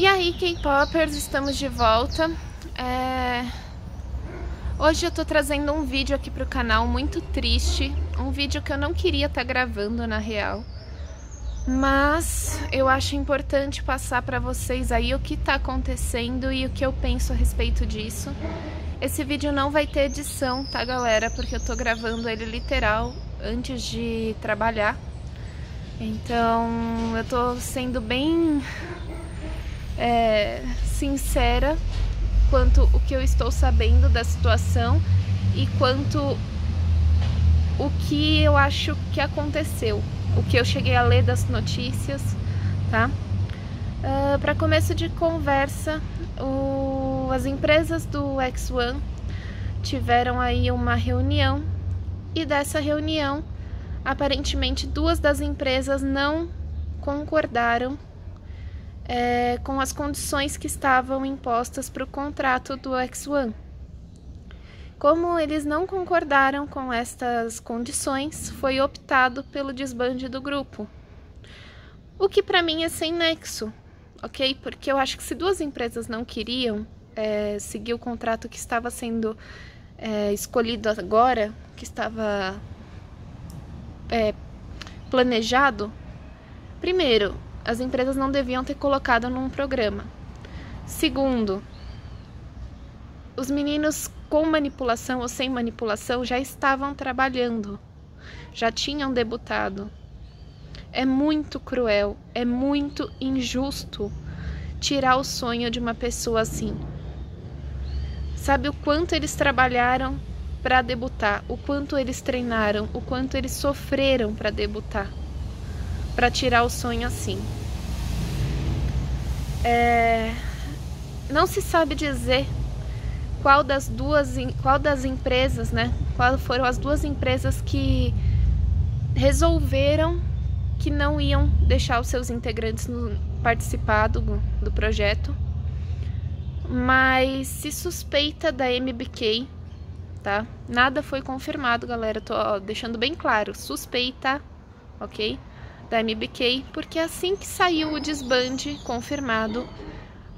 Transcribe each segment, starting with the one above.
E aí, K-Poppers, estamos de volta. É... Hoje eu tô trazendo um vídeo aqui pro canal muito triste, um vídeo que eu não queria estar tá gravando na real. Mas eu acho importante passar para vocês aí o que tá acontecendo e o que eu penso a respeito disso. Esse vídeo não vai ter edição, tá galera? Porque eu tô gravando ele literal antes de trabalhar. Então eu tô sendo bem é, sincera quanto o que eu estou sabendo da situação e quanto o que eu acho que aconteceu, o que eu cheguei a ler das notícias, tá? Uh, ah, Para começo de conversa, o, as empresas do X1 tiveram aí uma reunião e dessa reunião, aparentemente duas das empresas não concordaram é, com as condições que estavam impostas para o contrato do X1. Como eles não concordaram com estas condições, foi optado pelo desbande do grupo. O que para mim é sem nexo, ok? Porque eu acho que se duas empresas não queriam é, seguir o contrato que estava sendo é, escolhido agora, que estava é, planejado, primeiro, as empresas não deviam ter colocado num programa. Segundo, os meninos com manipulação ou sem manipulação já estavam trabalhando, já tinham debutado. É muito cruel, é muito injusto tirar o sonho de uma pessoa assim. Sabe o quanto eles trabalharam para debutar, o quanto eles treinaram, o quanto eles sofreram para debutar para tirar o sonho assim. É... Não se sabe dizer qual das duas, qual das empresas, né? Qual foram as duas empresas que resolveram que não iam deixar os seus integrantes participar do, do projeto. Mas se suspeita da MBK, tá? Nada foi confirmado, galera. Tô ó, deixando bem claro, suspeita, ok? Da MBK, porque assim que saiu o desbande confirmado,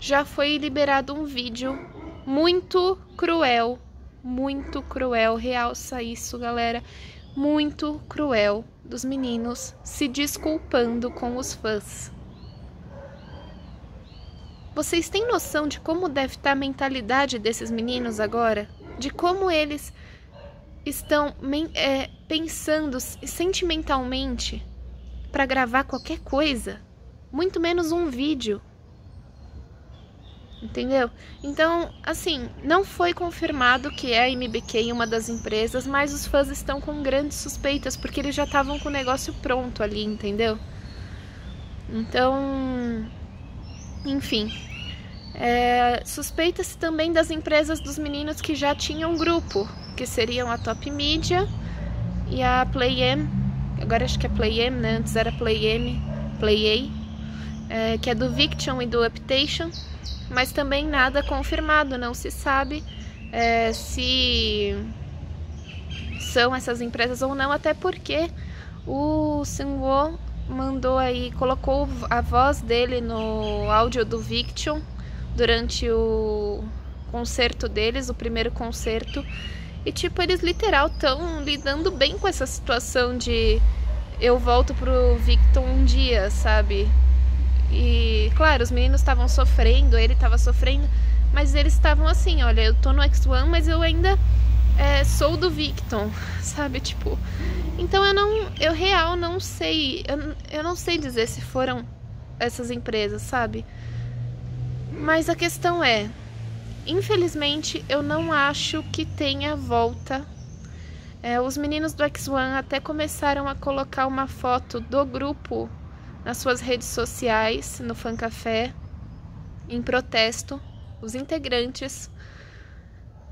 já foi liberado um vídeo muito cruel, muito cruel, realça isso, galera, muito cruel dos meninos se desculpando com os fãs. Vocês têm noção de como deve estar a mentalidade desses meninos agora? De como eles estão é, pensando sentimentalmente para gravar qualquer coisa, muito menos um vídeo. Entendeu? Então, assim, não foi confirmado que é a MBK uma das empresas, mas os fãs estão com grandes suspeitas porque eles já estavam com o negócio pronto ali, entendeu? Então, enfim. É, Suspeita-se também das empresas dos meninos que já tinham grupo, que seriam a Top Media e a Play M agora acho que é Play M, né? Antes era Play M, Play A, é, que é do Viction e do Uptation, mas também nada confirmado, não se sabe é, se são essas empresas ou não, até porque o Sungwoo mandou aí, colocou a voz dele no áudio do Viction durante o concerto deles, o primeiro concerto, e tipo, eles literal estão lidando bem com essa situação de eu volto pro Victor um dia, sabe? E claro, os meninos estavam sofrendo, ele estava sofrendo, mas eles estavam assim, olha, eu tô no X1, mas eu ainda é, sou do Victor, sabe? Tipo, então eu não, eu real não sei, eu, eu não sei dizer se foram essas empresas, sabe? Mas a questão é, Infelizmente, eu não acho que tenha volta. É, os meninos do X1 até começaram a colocar uma foto do grupo nas suas redes sociais, no Fan Café, em protesto, os integrantes.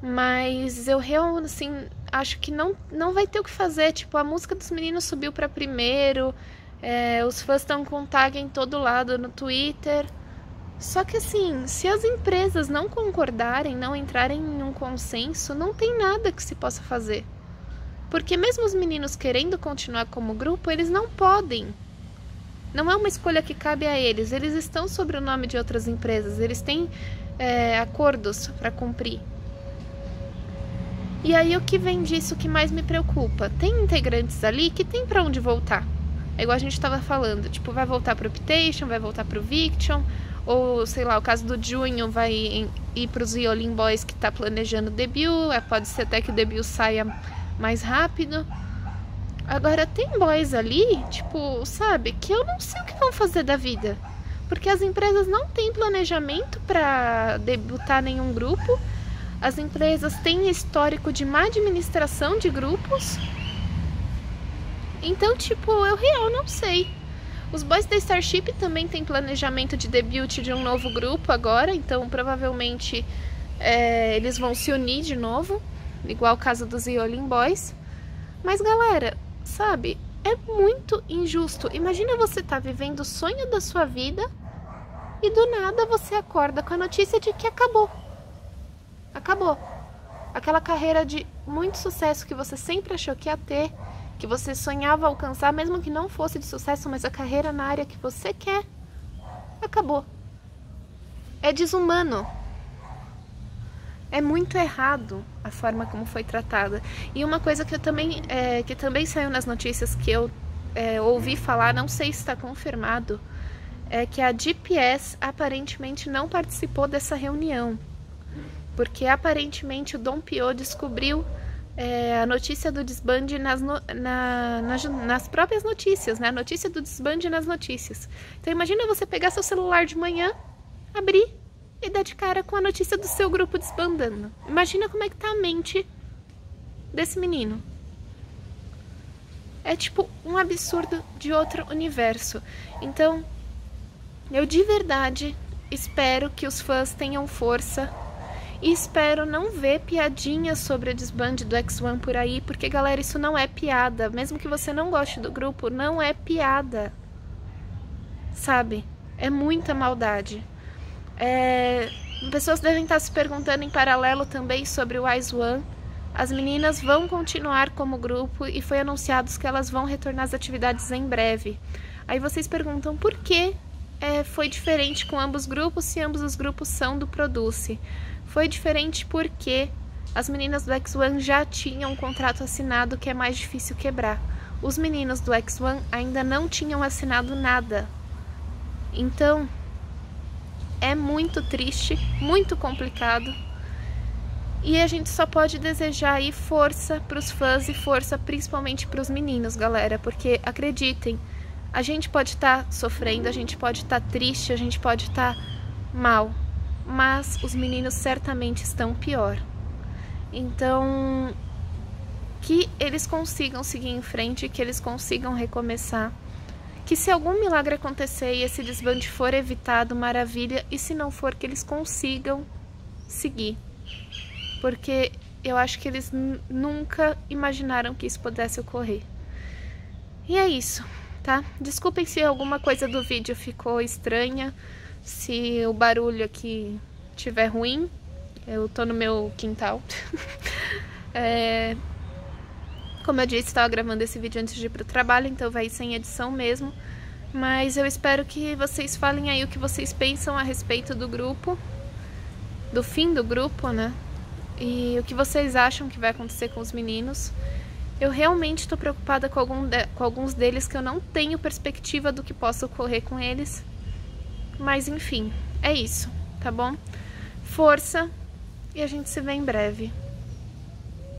Mas eu realmente assim, acho que não, não vai ter o que fazer. Tipo, a música dos meninos subiu para primeiro, é, os fãs estão com tag em todo lado no Twitter. Só que assim, se as empresas não concordarem, não entrarem em um consenso, não tem nada que se possa fazer. Porque mesmo os meninos querendo continuar como grupo, eles não podem. Não é uma escolha que cabe a eles. Eles estão sob o nome de outras empresas. Eles têm é, acordos para cumprir. E aí o que vem disso que mais me preocupa? Tem integrantes ali que tem para onde voltar. É igual a gente estava falando, tipo, vai voltar pro Optation, vai voltar pro Viction, ou sei lá, o caso do Junho vai ir para os Violin Boys que está planejando o debut, é, pode ser até que o debut saia mais rápido. Agora tem boys ali, tipo, sabe, que eu não sei o que vão fazer da vida. Porque as empresas não têm planejamento para debutar nenhum grupo. As empresas têm histórico de má administração de grupos. Então, tipo, eu real não sei. Os boys da Starship também têm planejamento de debut de um novo grupo agora, então provavelmente é, eles vão se unir de novo, igual o caso dos Iolin Boys. Mas galera, sabe, é muito injusto. Imagina você tá vivendo o sonho da sua vida e do nada você acorda com a notícia de que acabou. Acabou. Aquela carreira de muito sucesso que você sempre achou que ia ter que você sonhava alcançar, mesmo que não fosse de sucesso, mas a carreira na área que você quer, acabou. É desumano. É muito errado a forma como foi tratada. E uma coisa que eu também, é, que também saiu nas notícias que eu é, ouvi falar, não sei se está confirmado, é que a GPS aparentemente não participou dessa reunião. Porque aparentemente o Dom Pio descobriu é, a notícia do desbande nas, no, na, nas, nas, próprias notícias, né? A notícia do desbande nas notícias. Então imagina você pegar seu celular de manhã, abrir e dar de cara com a notícia do seu grupo desbandando. Imagina como é que tá a mente desse menino. É tipo um absurdo de outro universo. Então, eu de verdade espero que os fãs tenham força e espero não ver piadinhas sobre a desbande do X1 por aí, porque galera, isso não é piada. Mesmo que você não goste do grupo, não é piada. Sabe? É muita maldade. É... Pessoas devem estar se perguntando em paralelo também sobre o Wise One. As meninas vão continuar como grupo e foi anunciado que elas vão retornar às atividades em breve. Aí vocês perguntam por que é, foi diferente com ambos grupos se ambos os grupos são do Produce. Foi diferente porque as meninas do X1 já tinham um contrato assinado que é mais difícil quebrar. Os meninos do X1 ainda não tinham assinado nada. Então, é muito triste, muito complicado. E a gente só pode desejar aí força para os fãs e força principalmente para os meninos, galera, porque acreditem, a gente pode estar tá sofrendo, a gente pode estar tá triste, a gente pode estar tá mal, mas os meninos certamente estão pior. Então, que eles consigam seguir em frente, que eles consigam recomeçar. Que se algum milagre acontecer e esse desbande for evitado, maravilha, e se não for, que eles consigam seguir. Porque eu acho que eles nunca imaginaram que isso pudesse ocorrer. E é isso, tá? Desculpem se alguma coisa do vídeo ficou estranha. Se o barulho aqui estiver ruim, eu tô no meu quintal. é, como eu disse, estava gravando esse vídeo antes de ir pro trabalho, então vai sem edição mesmo. Mas eu espero que vocês falem aí o que vocês pensam a respeito do grupo, do fim do grupo, né? E o que vocês acham que vai acontecer com os meninos. Eu realmente estou preocupada com, algum de, com alguns deles que eu não tenho perspectiva do que possa ocorrer com eles. Mas enfim, é isso, tá bom? Força e a gente se vê em breve.